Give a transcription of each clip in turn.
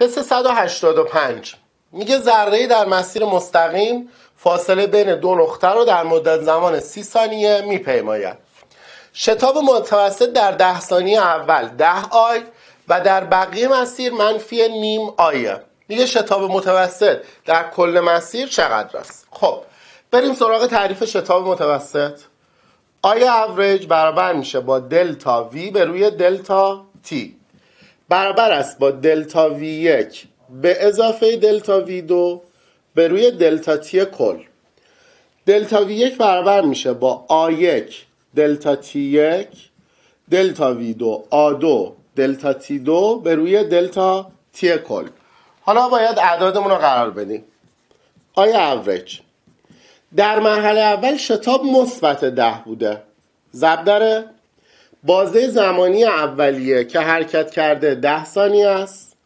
تست 185 میگه ذره در مسیر مستقیم فاصله بین دو نقطه رو در مدت زمان 30 ثانیه میپیماید. شتاب متوسط در 10 ثانیه اول 10 آی و در بقیه مسیر منفی نیم آیه میگه شتاب متوسط در کل مسیر چقدر است؟ خب بریم سراغ تعریف شتاب متوسط. آیا اوریج برابر میشه با دلتا وی به روی دلتا تی برابر است با دلتا وی یک. به اضافه دلتا وی دو به روی دلتا تی کل. دلتا وی یک برابر میشه با آ یک دلتا تی یک دلتا وی دو آ دو دلتا تی دو به روی دلتا تی کل. حالا باید اعدادمون رو قرار بدیم. آیا اوریج در مرحله اول شتاب مثبت ده بوده. ضرب داره؟ بازه زمانی اولیه که حرکت کرده ده ثانیه است.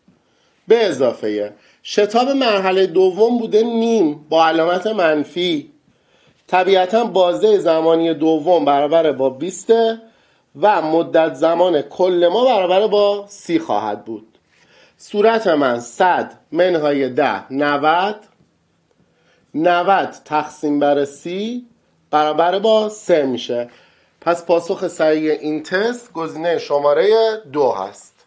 به اضافه شتاب مرحله دوم بوده نیم با علامت منفی. طبیعتا بازه زمانی دوم برابر با 20 و مدت زمان کل ما برابر با سی خواهد بود. صورت من 100 منهای ده 90 90 تقسیم بر سی برابر با 3 میشه. پس پاسخ صحیح این تست گزینه شماره دو هست.